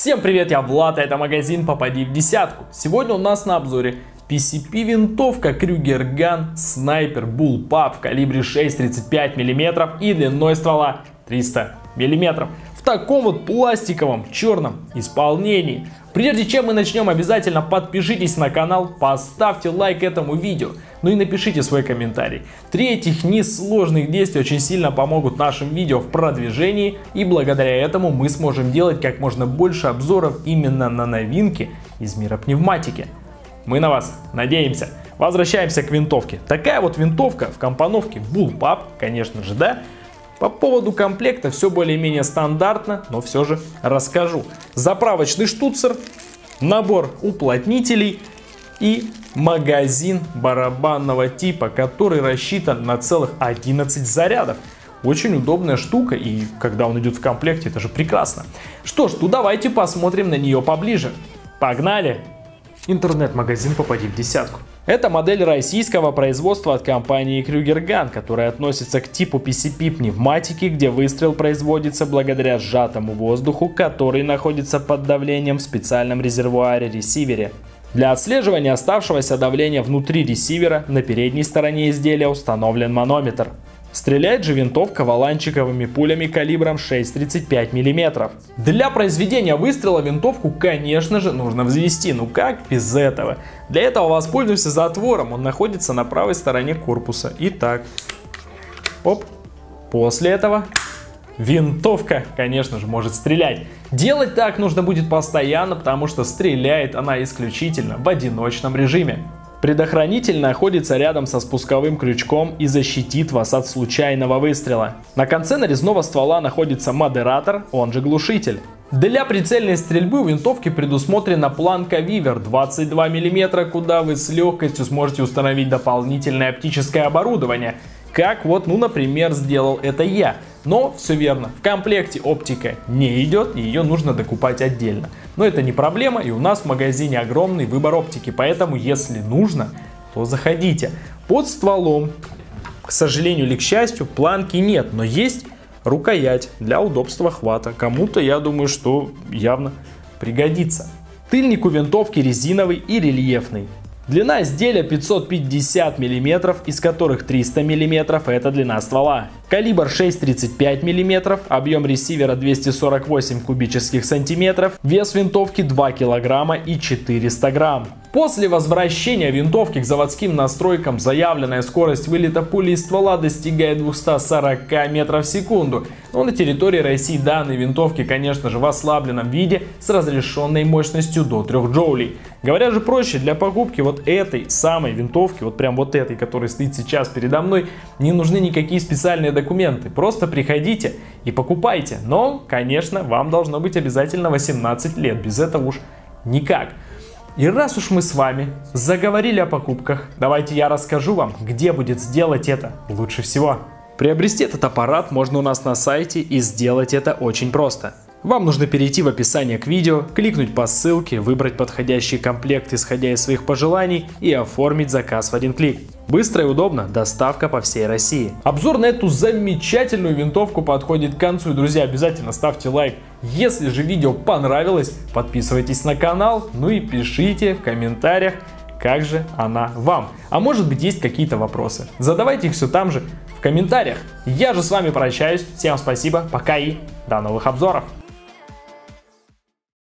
Всем привет, я Влад, а это магазин Попади в десятку. Сегодня у нас на обзоре PCP винтовка Крюгер Ган Снайпер Bullpup в калибре 6,35 мм и длиной ствола 300 мм. В таком вот пластиковом черном исполнении. Прежде чем мы начнем, обязательно подпишитесь на канал, поставьте лайк этому видео, ну и напишите свой комментарий. Три этих несложных действия очень сильно помогут нашим видео в продвижении, и благодаря этому мы сможем делать как можно больше обзоров именно на новинки из мира пневматики. Мы на вас надеемся. Возвращаемся к винтовке. Такая вот винтовка в компоновке Bullpup, конечно же, да, по поводу комплекта все более-менее стандартно, но все же расскажу. Заправочный штуцер, набор уплотнителей и магазин барабанного типа, который рассчитан на целых 11 зарядов. Очень удобная штука, и когда он идет в комплекте, это же прекрасно. Что ж, ну давайте посмотрим на нее поближе. Погнали! Интернет-магазин «Попади в десятку». Это модель российского производства от компании Gun, которая относится к типу PCP пневматики, где выстрел производится благодаря сжатому воздуху, который находится под давлением в специальном резервуаре-ресивере. Для отслеживания оставшегося давления внутри ресивера на передней стороне изделия установлен манометр. Стреляет же винтовка валанчиковыми пулями калибром 6,35 мм. Для произведения выстрела винтовку, конечно же, нужно взвести. Ну как без этого? Для этого воспользуемся затвором. Он находится на правой стороне корпуса. Итак, оп. После этого винтовка, конечно же, может стрелять. Делать так нужно будет постоянно, потому что стреляет она исключительно в одиночном режиме. Предохранитель находится рядом со спусковым крючком и защитит вас от случайного выстрела. На конце нарезного ствола находится модератор, он же глушитель. Для прицельной стрельбы у винтовки предусмотрена планка Viver 22 мм, куда вы с легкостью сможете установить дополнительное оптическое оборудование. Как вот, ну, например, сделал это я. Но все верно, в комплекте оптика не идет, и ее нужно докупать отдельно. Но это не проблема, и у нас в магазине огромный выбор оптики, поэтому если нужно, то заходите. Под стволом, к сожалению или к счастью, планки нет, но есть рукоять для удобства хвата. Кому-то, я думаю, что явно пригодится. Тыльник у винтовки резиновый и рельефный. Длина изделия 550 мм, из которых 300 мм это длина ствола. Калибр 6,35 мм, объем ресивера 248 кубических сантиметров, вес винтовки 2 кг и 400 грамм. После возвращения винтовки к заводским настройкам заявленная скорость вылета пули из ствола достигает 240 метров в секунду. Но на территории России данные винтовки, конечно же, в ослабленном виде с разрешенной мощностью до 3 джоулей. Говоря же проще, для покупки вот этой самой винтовки, вот прям вот этой, которая стоит сейчас передо мной, не нужны никакие специальные документы. Просто приходите и покупайте. Но, конечно, вам должно быть обязательно 18 лет. Без этого уж никак. И раз уж мы с вами заговорили о покупках, давайте я расскажу вам, где будет сделать это лучше всего. Приобрести этот аппарат можно у нас на сайте и сделать это очень просто. Вам нужно перейти в описание к видео, кликнуть по ссылке, выбрать подходящий комплект исходя из своих пожеланий и оформить заказ в один клик. Быстро и удобно, доставка по всей России. Обзор на эту замечательную винтовку подходит к концу. И, друзья, обязательно ставьте лайк. Если же видео понравилось, подписывайтесь на канал, ну и пишите в комментариях, как же она вам. А может быть есть какие-то вопросы. Задавайте их все там же в комментариях. Я же с вами прощаюсь. Всем спасибо, пока и до новых обзоров.